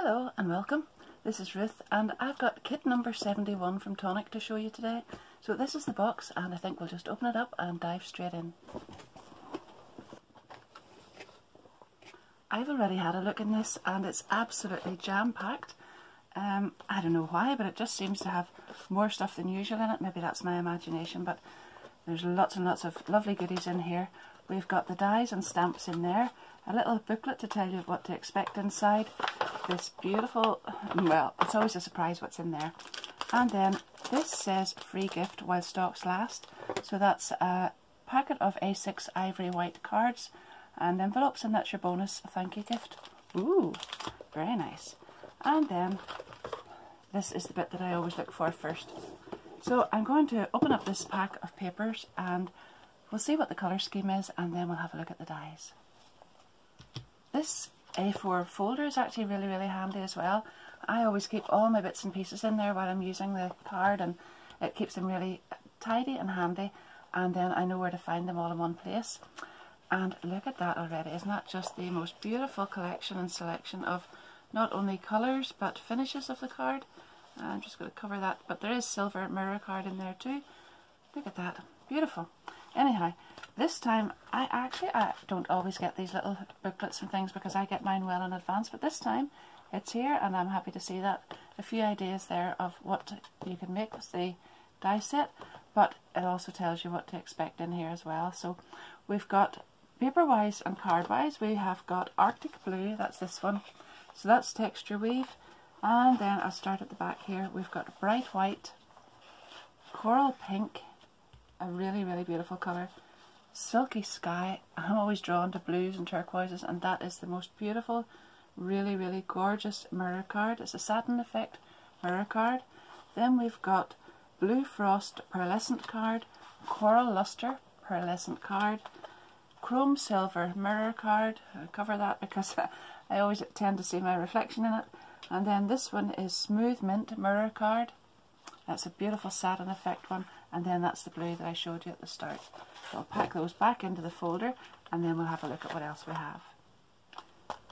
Hello and welcome. This is Ruth and I've got kit number 71 from Tonic to show you today. So this is the box and I think we'll just open it up and dive straight in. I've already had a look in this and it's absolutely jam-packed. Um, I don't know why but it just seems to have more stuff than usual in it. Maybe that's my imagination but there's lots and lots of lovely goodies in here. We've got the dies and stamps in there, a little booklet to tell you what to expect inside, this beautiful, well, it's always a surprise what's in there. And then this says free gift while stocks last. So that's a packet of A6 ivory white cards and envelopes and that's your bonus thank you gift. Ooh, very nice. And then this is the bit that I always look for first. So I'm going to open up this pack of papers and we'll see what the colour scheme is and then we'll have a look at the dies. This a4 folder is actually really, really handy as well. I always keep all my bits and pieces in there while I'm using the card and it keeps them really tidy and handy and then I know where to find them all in one place. And look at that already, isn't that just the most beautiful collection and selection of not only colours but finishes of the card. I'm just going to cover that, but there is silver mirror card in there too. Look at that, beautiful. Anyhow, this time, I actually I don't always get these little booklets and things because I get mine well in advance, but this time it's here and I'm happy to see that. A few ideas there of what you can make with the die set, but it also tells you what to expect in here as well. So we've got paper-wise and card-wise, we have got Arctic Blue, that's this one. So that's texture weave. And then I'll start at the back here. We've got Bright White, Coral Pink, a really, really beautiful colour, silky sky. I'm always drawn to blues and turquoises and that is the most beautiful, really, really gorgeous mirror card. It's a satin effect mirror card. Then we've got Blue Frost pearlescent card, Coral Luster pearlescent card, Chrome Silver mirror card. I'll cover that because I always tend to see my reflection in it. And then this one is Smooth Mint mirror card. That's a beautiful satin effect one. And then that's the blue that I showed you at the start. So I'll pack those back into the folder and then we'll have a look at what else we have.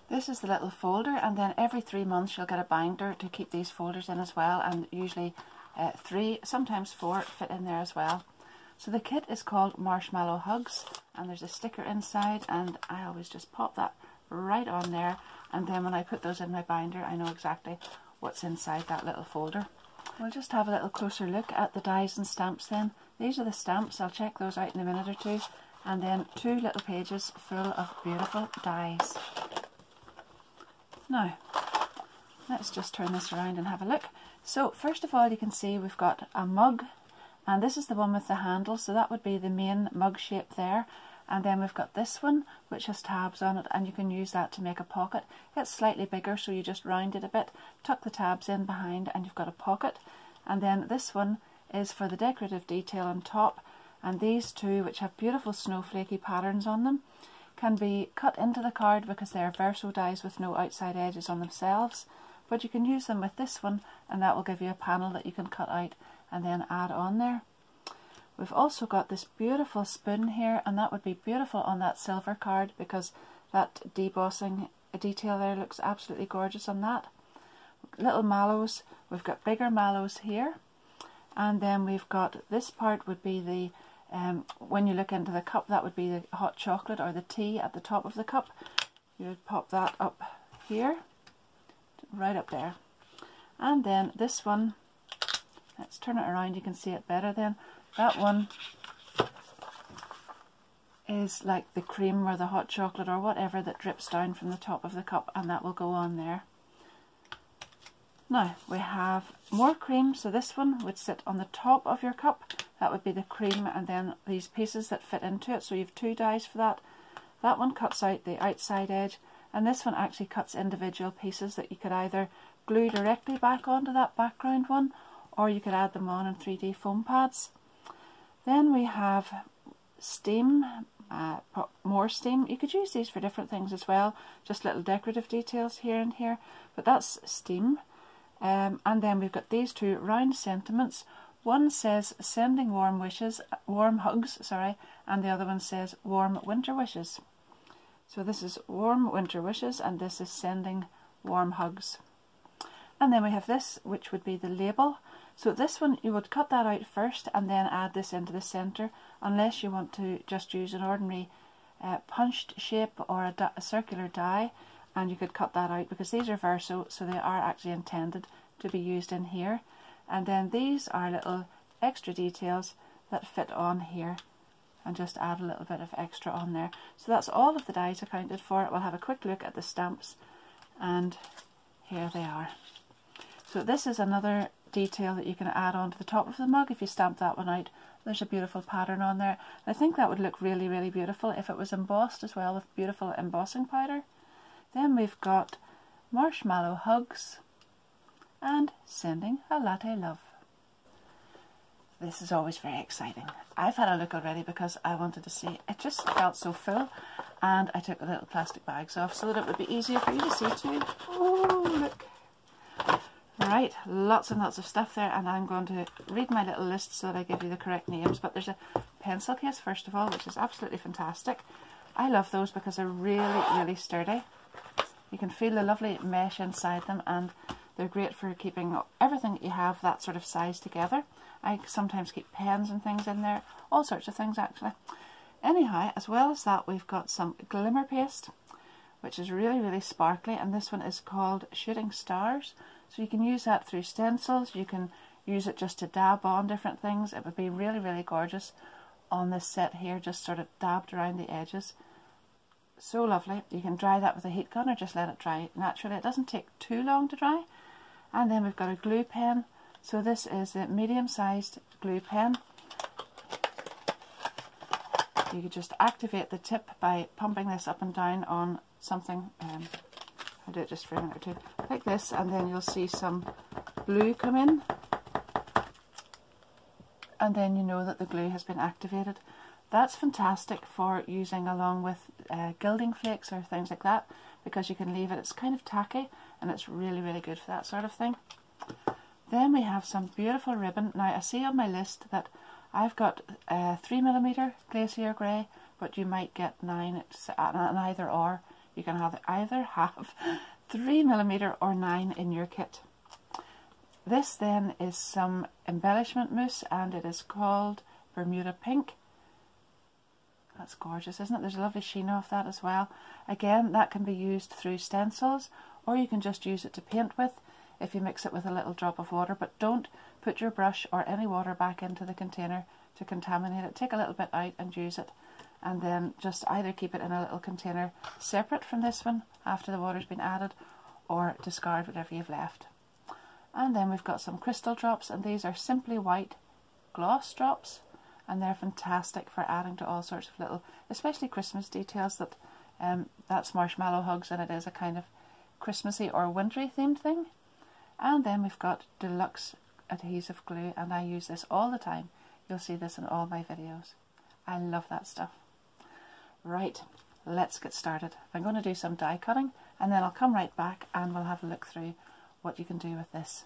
This is the little folder and then every three months you'll get a binder to keep these folders in as well and usually uh, three, sometimes four fit in there as well. So the kit is called Marshmallow Hugs and there's a sticker inside and I always just pop that right on there and then when I put those in my binder I know exactly what's inside that little folder. We'll just have a little closer look at the dies and stamps then. These are the stamps, I'll check those out in a minute or two. And then two little pages full of beautiful dies. Now, let's just turn this around and have a look. So first of all you can see we've got a mug and this is the one with the handle so that would be the main mug shape there and then we've got this one which has tabs on it and you can use that to make a pocket. It's slightly bigger so you just round it a bit, tuck the tabs in behind and you've got a pocket. And then this one is for the decorative detail on top and these two which have beautiful snowflakey patterns on them can be cut into the card because they are verso dies with no outside edges on themselves but you can use them with this one and that will give you a panel that you can cut out and then add on there. We've also got this beautiful spoon here and that would be beautiful on that silver card because that debossing detail there looks absolutely gorgeous on that. Little mallows, we've got bigger mallows here. And then we've got this part would be the um, when you look into the cup that would be the hot chocolate or the tea at the top of the cup. You would pop that up here right up there. And then this one let's turn it around you can see it better then that one is like the cream or the hot chocolate or whatever that drips down from the top of the cup and that will go on there. Now we have more cream, so this one would sit on the top of your cup. That would be the cream and then these pieces that fit into it. So you have two dies for that. That one cuts out the outside edge and this one actually cuts individual pieces that you could either glue directly back onto that background one or you could add them on in 3D foam pads. Then we have steam, uh, more steam. You could use these for different things as well, just little decorative details here and here, but that's steam. Um, and then we've got these two round sentiments. One says sending warm wishes, warm hugs, sorry, and the other one says warm winter wishes. So this is warm winter wishes and this is sending warm hugs. And then we have this, which would be the label. So this one, you would cut that out first and then add this into the centre, unless you want to just use an ordinary uh, punched shape or a, a, circular die, and you could cut that out because these are verso, so they are actually intended to be used in here. And then these are little extra details that fit on here and just add a little bit of extra on there. So that's all of the dies accounted for. We'll have a quick look at the stamps and here they are. So this is another detail that you can add on to the top of the mug if you stamp that one out. There's a beautiful pattern on there. I think that would look really, really beautiful if it was embossed as well with beautiful embossing powder. Then we've got marshmallow hugs and sending a latte love. This is always very exciting. I've had a look already because I wanted to see. It just felt so full and I took the little plastic bags off so that it would be easier for you to see too. Oh, look. Right, lots and lots of stuff there and I'm going to read my little list so that I give you the correct names. But there's a pencil case first of all, which is absolutely fantastic. I love those because they're really, really sturdy. You can feel the lovely mesh inside them and they're great for keeping everything that you have that sort of size together. I sometimes keep pens and things in there, all sorts of things actually. Anyhow, as well as that we've got some glimmer paste which is really, really sparkly and this one is called Shooting Stars. So you can use that through stencils, you can use it just to dab on different things. It would be really, really gorgeous on this set here, just sort of dabbed around the edges. So lovely. You can dry that with a heat gun or just let it dry naturally. It doesn't take too long to dry. And then we've got a glue pen. So this is a medium-sized glue pen. You could just activate the tip by pumping this up and down on something. Um, I'll do it just for a minute or two. Like this, and then you'll see some blue come in. And then you know that the glue has been activated. That's fantastic for using along with uh, gilding flakes or things like that because you can leave it, it's kind of tacky and it's really really good for that sort of thing. Then we have some beautiful ribbon. Now I see on my list that I've got uh, 3mm Glacier Grey but you might get 9, it's an either or. You can have either have 3mm or 9 in your kit. This then is some embellishment mousse and it is called Bermuda Pink. That's gorgeous, isn't it? There's a lovely sheen off that as well. Again, that can be used through stencils or you can just use it to paint with if you mix it with a little drop of water. But don't put your brush or any water back into the container to contaminate it. Take a little bit out and use it and then just either keep it in a little container separate from this one after the water's been added or discard whatever you've left. And then we've got some crystal drops and these are simply white gloss drops and they're fantastic for adding to all sorts of little, especially Christmas details that um, that's marshmallow hugs and it is a kind of Christmassy or wintry themed thing. And then we've got deluxe adhesive glue and I use this all the time. You'll see this in all my videos. I love that stuff. Right, let's get started. I'm going to do some die cutting and then I'll come right back and we'll have a look through what you can do with this.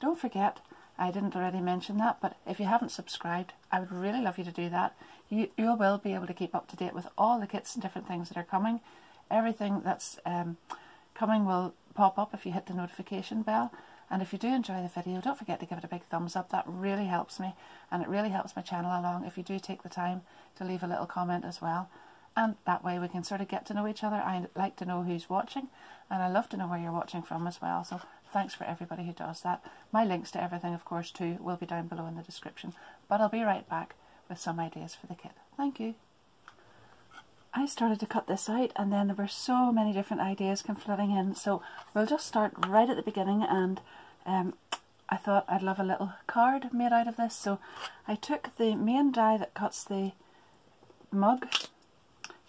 Don't forget, I didn't already mention that, but if you haven't subscribed, I would really love you to do that. You, you will be able to keep up to date with all the kits and different things that are coming. Everything that's um, coming will pop up if you hit the notification bell. And if you do enjoy the video, don't forget to give it a big thumbs up. That really helps me and it really helps my channel along if you do take the time to leave a little comment as well. And that way we can sort of get to know each other. I like to know who's watching and I love to know where you're watching from as well. So thanks for everybody who does that. My links to everything, of course, too, will be down below in the description. But I'll be right back with some ideas for the kit. Thank you. I started to cut this out and then there were so many different ideas come flooding in. So we'll just start right at the beginning and um, I thought I'd love a little card made out of this. So I took the main die that cuts the mug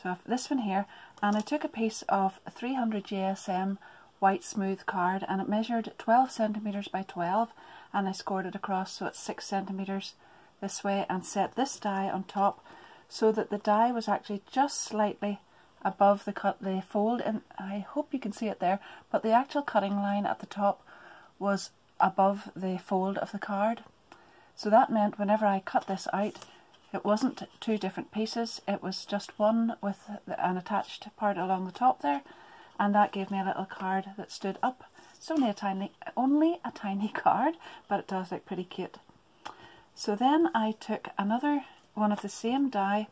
so this one here and I took a piece of 300 GSM white smooth card and it measured 12 centimeters by 12 and I scored it across so it's 6 centimeters this way and set this die on top so that the die was actually just slightly above the cut the fold and I hope you can see it there but the actual cutting line at the top was above the fold of the card. So that meant whenever I cut this out it wasn't two different pieces. It was just one with an attached part along the top there and that gave me a little card that stood up. It's only a tiny, only a tiny card, but it does look pretty cute. So then I took another one of the same die,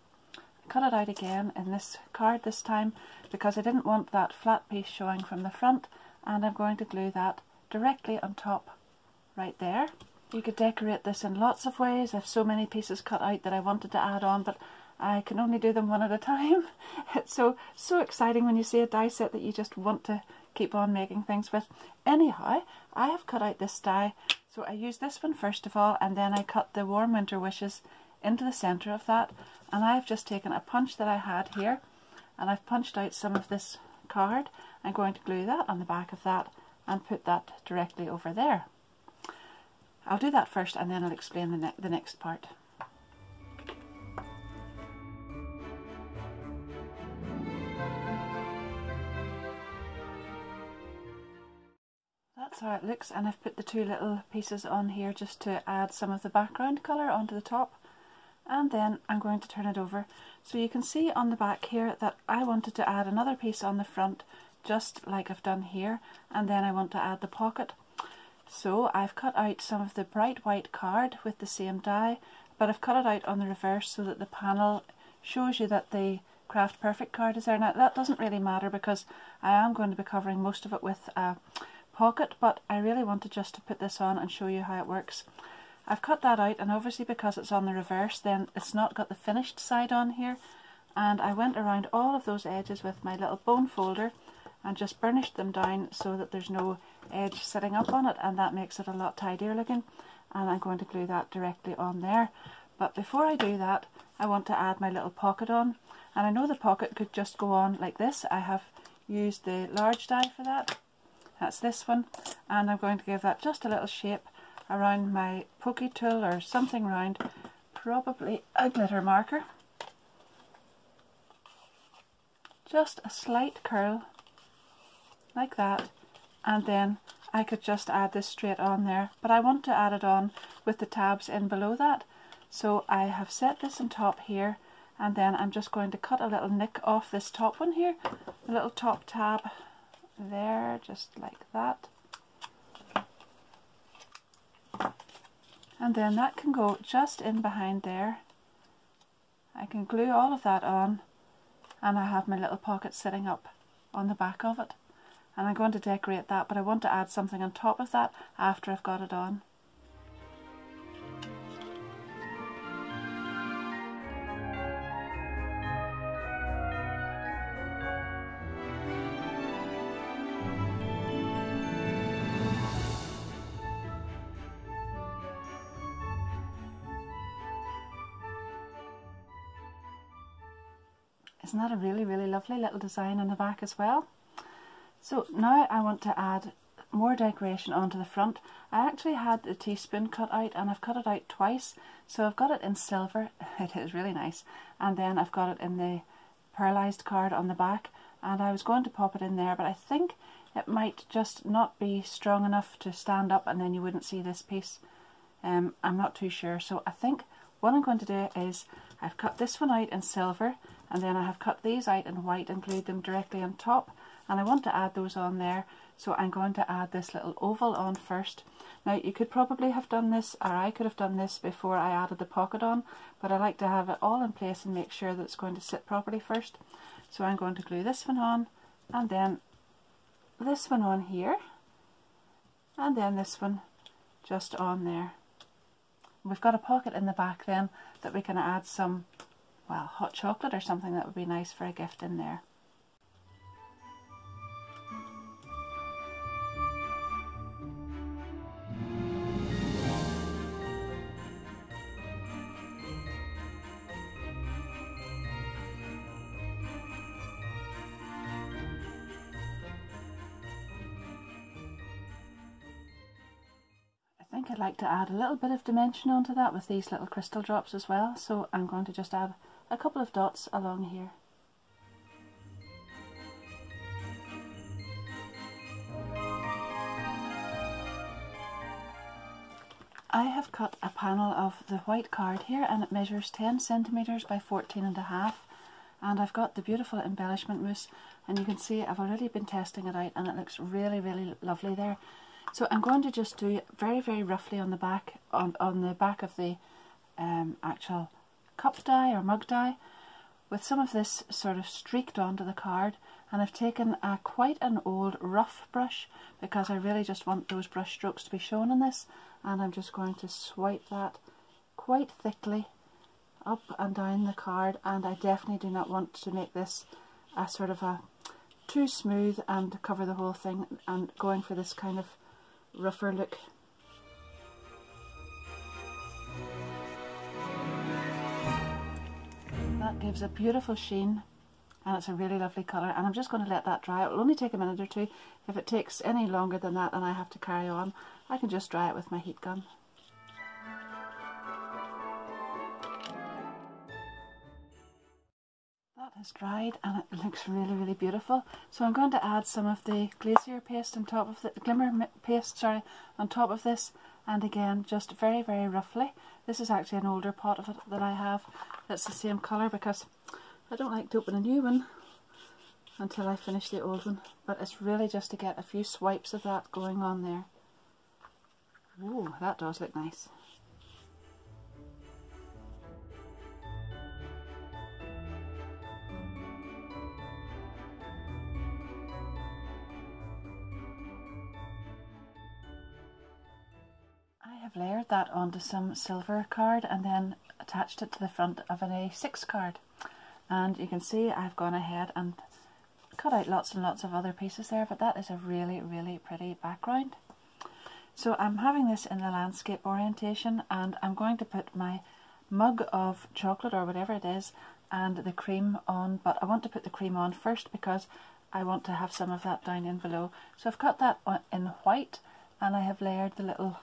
cut it out again in this card this time because I didn't want that flat piece showing from the front and I'm going to glue that directly on top right there. You could decorate this in lots of ways. I have so many pieces cut out that I wanted to add on but I can only do them one at a time. It's so, so exciting when you see a die set that you just want to keep on making things with. Anyhow, I have cut out this die. So I use this one first of all and then I cut the Warm Winter Wishes into the centre of that and I've just taken a punch that I had here and I've punched out some of this card. I'm going to glue that on the back of that and put that directly over there. I'll do that first and then I'll explain the, ne the next part. That's how it looks and I've put the two little pieces on here just to add some of the background colour onto the top and then I'm going to turn it over so you can see on the back here that I wanted to add another piece on the front just like I've done here and then I want to add the pocket so I've cut out some of the bright white card with the same die but I've cut it out on the reverse so that the panel shows you that the Craft Perfect card is there. Now that doesn't really matter because I am going to be covering most of it with a pocket but I really wanted just to put this on and show you how it works. I've cut that out and obviously because it's on the reverse then it's not got the finished side on here. And I went around all of those edges with my little bone folder and just burnished them down so that there's no edge sitting up on it and that makes it a lot tidier looking. And I'm going to glue that directly on there. But before I do that I want to add my little pocket on. And I know the pocket could just go on like this. I have used the large die for that. That's this one. And I'm going to give that just a little shape around my pokey tool or something round, probably a glitter marker. Just a slight curl like that and then I could just add this straight on there. But I want to add it on with the tabs in below that. So I have set this on top here and then I'm just going to cut a little nick off this top one here, a little top tab there just like that and then that can go just in behind there. I can glue all of that on and I have my little pocket sitting up on the back of it. And I'm going to decorate that but I want to add something on top of that after I've got it on Isn't that a really, really lovely little design on the back as well? So now I want to add more decoration onto the front. I actually had the teaspoon cut out and I've cut it out twice. So I've got it in silver, it is really nice. And then I've got it in the pearlized card on the back. And I was going to pop it in there, but I think it might just not be strong enough to stand up and then you wouldn't see this piece. Um, I'm not too sure. So I think what I'm going to do is I've cut this one out in silver and then I have cut these out in white and glued them directly on top and I want to add those on there so I'm going to add this little oval on first. Now you could probably have done this or I could have done this before I added the pocket on but I like to have it all in place and make sure that it's going to sit properly first. So I'm going to glue this one on and then this one on here and then this one just on there. We've got a pocket in the back then that we can add some well, hot chocolate or something that would be nice for a gift in there. I think I'd like to add a little bit of dimension onto that with these little crystal drops as well so I'm going to just add a couple of dots along here. I have cut a panel of the white card here and it measures 10 centimeters by 14 and a half and I've got the beautiful embellishment mousse and you can see I've already been testing it out and it looks really really lovely there so I'm going to just do very very roughly on the back on, on the back of the um, actual cup die or mug die with some of this sort of streaked onto the card and I've taken a quite an old rough brush because I really just want those brush strokes to be shown in this and I'm just going to swipe that quite thickly up and down the card and I definitely do not want to make this a sort of a too smooth and cover the whole thing and going for this kind of rougher look. That gives a beautiful sheen and it's a really lovely colour and I'm just going to let that dry. It will only take a minute or two. If it takes any longer than that and I have to carry on, I can just dry it with my heat gun. That has dried and it looks really really beautiful. So I'm going to add some of the glacier paste on top of the glimmer paste sorry on top of this and again just very very roughly. This is actually an older pot of it that I have that's the same colour because I don't like to open a new one until I finish the old one, but it's really just to get a few swipes of that going on there. Ooh, that does look nice. I have layered that onto some silver card and then attached it to the front of an A6 card. And you can see I've gone ahead and cut out lots and lots of other pieces there but that is a really really pretty background. So I'm having this in the landscape orientation and I'm going to put my mug of chocolate or whatever it is and the cream on. But I want to put the cream on first because I want to have some of that down in below. So I've cut that in white and I have layered the little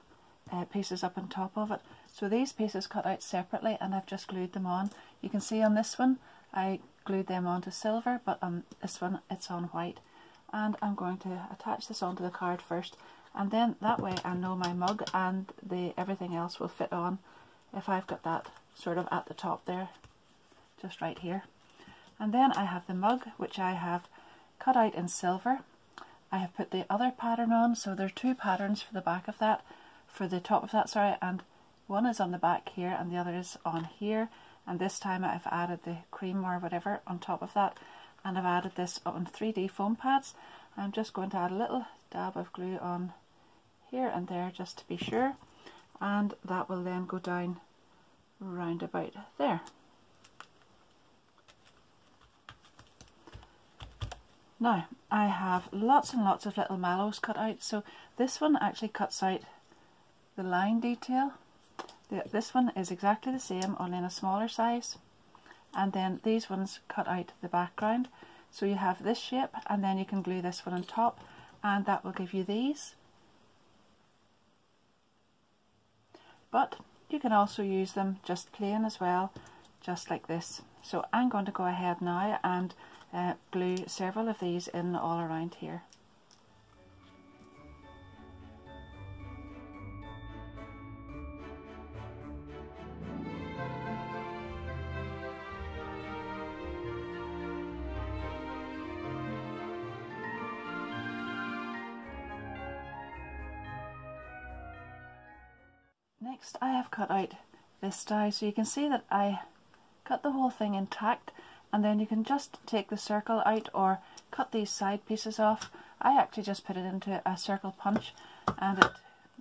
uh, pieces up on top of it so these pieces cut out separately and I've just glued them on. You can see on this one I glued them onto silver but on this one it's on white. And I'm going to attach this onto the card first and then that way I know my mug and the everything else will fit on if I've got that sort of at the top there just right here. And then I have the mug which I have cut out in silver. I have put the other pattern on so there are two patterns for the back of that for the top of that sorry and one is on the back here and the other is on here. And this time I've added the cream or whatever on top of that. And I've added this on 3D foam pads. I'm just going to add a little dab of glue on here and there just to be sure. And that will then go down round about there. Now I have lots and lots of little mallows cut out. So this one actually cuts out the line detail this one is exactly the same, only in a smaller size. And then these ones cut out the background. So you have this shape, and then you can glue this one on top, and that will give you these. But you can also use them just plain as well, just like this. So I'm going to go ahead now and uh, glue several of these in all around here. Cut out this die. So you can see that I cut the whole thing intact and then you can just take the circle out or cut these side pieces off. I actually just put it into a circle punch and it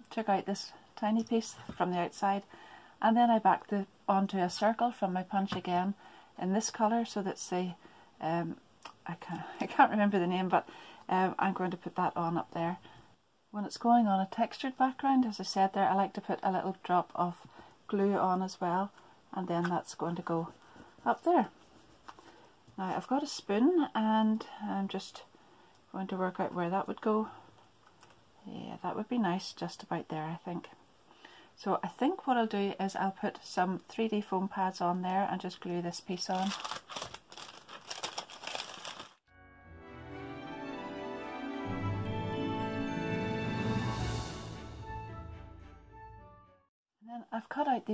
took out this tiny piece from the outside. And then I backed it onto a circle from my punch again in this colour so that's the um, I can't, I can't remember the name but um, I'm going to put that on up there when it's going on a textured background, as I said there, I like to put a little drop of glue on as well, and then that's going to go up there. Now I've got a spoon and I'm just going to work out where that would go. Yeah, that would be nice just about there, I think. So I think what I'll do is I'll put some 3D foam pads on there and just glue this piece on.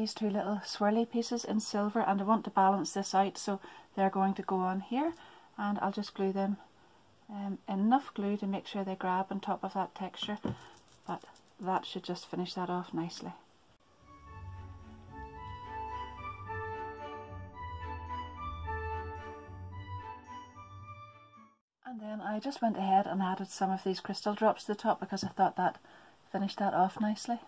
These two little swirly pieces in silver and I want to balance this out so they're going to go on here and I'll just glue them um, enough glue to make sure they grab on top of that texture but that should just finish that off nicely. And then I just went ahead and added some of these crystal drops to the top because I thought that finished that off nicely.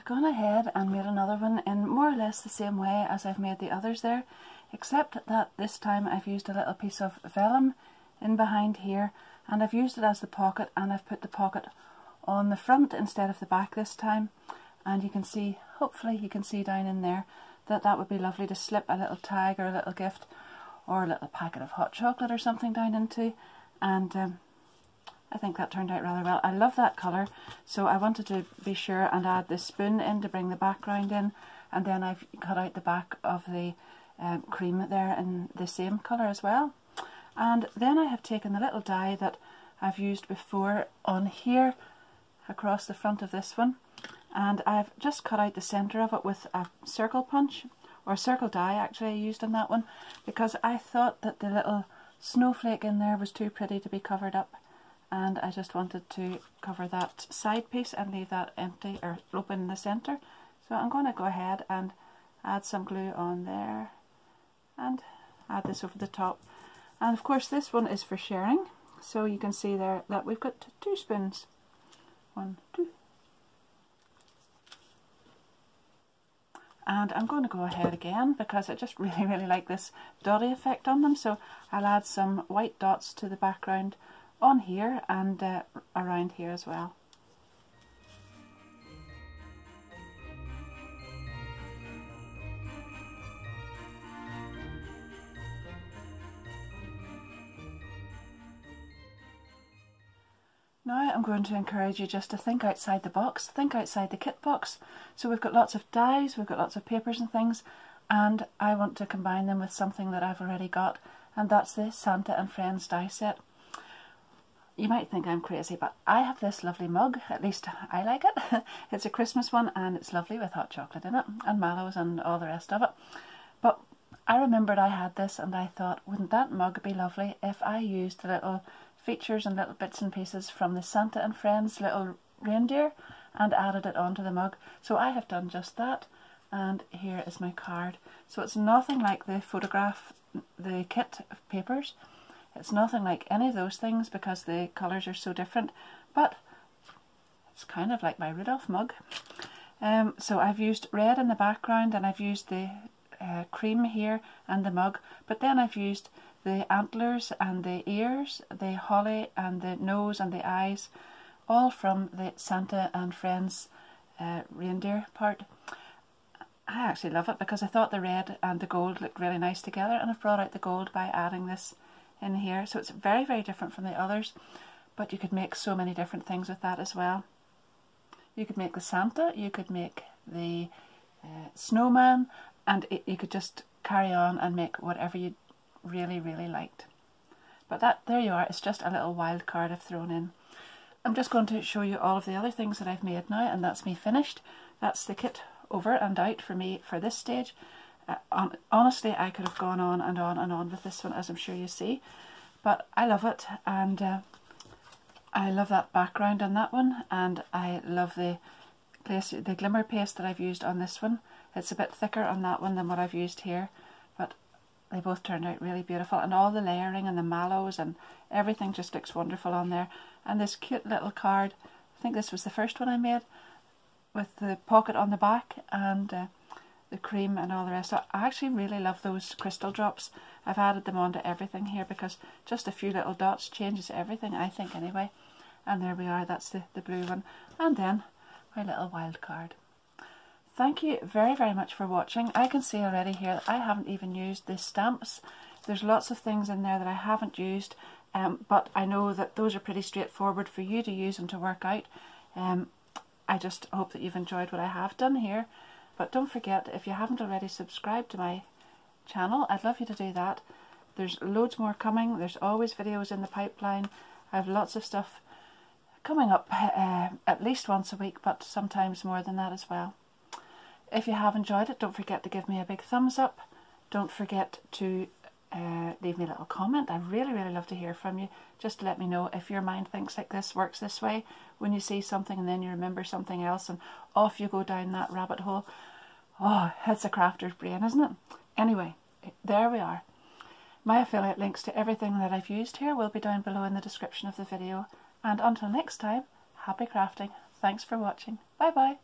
I've gone ahead and made another one in more or less the same way as I've made the others there, except that this time I've used a little piece of vellum in behind here and I've used it as the pocket and I've put the pocket on the front instead of the back this time. And you can see, hopefully you can see down in there that that would be lovely to slip a little tag or a little gift or a little packet of hot chocolate or something down into. And um, I think that turned out rather well. I love that colour, so I wanted to be sure and add the spoon in to bring the background in, and then I've cut out the back of the um, cream there in the same colour as well. And then I have taken the little die that I've used before on here, across the front of this one, and I've just cut out the centre of it with a circle punch, or circle die actually I used on that one, because I thought that the little snowflake in there was too pretty to be covered up and I just wanted to cover that side piece and leave that empty or open in the centre. So I'm going to go ahead and add some glue on there and add this over the top. And of course this one is for sharing, so you can see there that we've got two spoons. One, two. And I'm going to go ahead again because I just really, really like this dotty effect on them. So I'll add some white dots to the background on here and uh, around here as well. Now I'm going to encourage you just to think outside the box, think outside the kit box. So we've got lots of dies, we've got lots of papers and things, and I want to combine them with something that I've already got, and that's the Santa and Friends die set you might think I'm crazy, but I have this lovely mug, at least I like it. it's a Christmas one and it's lovely with hot chocolate in it and mallows and all the rest of it. But I remembered I had this and I thought, wouldn't that mug be lovely if I used the little features and little bits and pieces from the Santa and Friends little reindeer and added it onto the mug. So I have done just that and here is my card. So it's nothing like the photograph, the kit of papers. It's nothing like any of those things because the colours are so different, but it's kind of like my Rudolph mug. Um, so I've used red in the background and I've used the uh, cream here and the mug, but then I've used the antlers and the ears, the holly and the nose and the eyes, all from the Santa and Friends uh, reindeer part. I actually love it because I thought the red and the gold looked really nice together and I've brought out the gold by adding this in here. So it's very, very different from the others, but you could make so many different things with that as well. You could make the Santa, you could make the uh, snowman, and it, you could just carry on and make whatever you really, really liked. But that, there you are, it's just a little wild card I've thrown in. I'm just going to show you all of the other things that I've made now, and that's me finished. That's the kit over and out for me for this stage. Uh, honestly, I could have gone on and on and on with this one, as I'm sure you see. But I love it, and uh, I love that background on that one, and I love the place, the glimmer paste that I've used on this one. It's a bit thicker on that one than what I've used here, but they both turned out really beautiful, and all the layering and the mallows and everything just looks wonderful on there. And this cute little card, I think this was the first one I made, with the pocket on the back, and uh, the cream and all the rest. I actually really love those crystal drops. I've added them onto everything here because just a few little dots changes everything, I think anyway. And there we are, that's the, the blue one. And then my little wild card. Thank you very, very much for watching. I can see already here that I haven't even used the stamps. There's lots of things in there that I haven't used, um, but I know that those are pretty straightforward for you to use and to work out. Um, I just hope that you've enjoyed what I have done here. But don't forget, if you haven't already subscribed to my channel, I'd love you to do that. There's loads more coming. There's always videos in the pipeline. I have lots of stuff coming up uh, at least once a week, but sometimes more than that as well. If you have enjoyed it, don't forget to give me a big thumbs up. Don't forget to uh, leave me a little comment. I really, really love to hear from you. Just let me know if your mind thinks like this, works this way, when you see something and then you remember something else and off you go down that rabbit hole. Oh, it's a crafter's brain, isn't it? Anyway, there we are. My affiliate links to everything that I've used here will be down below in the description of the video. And until next time, happy crafting. Thanks for watching. Bye bye.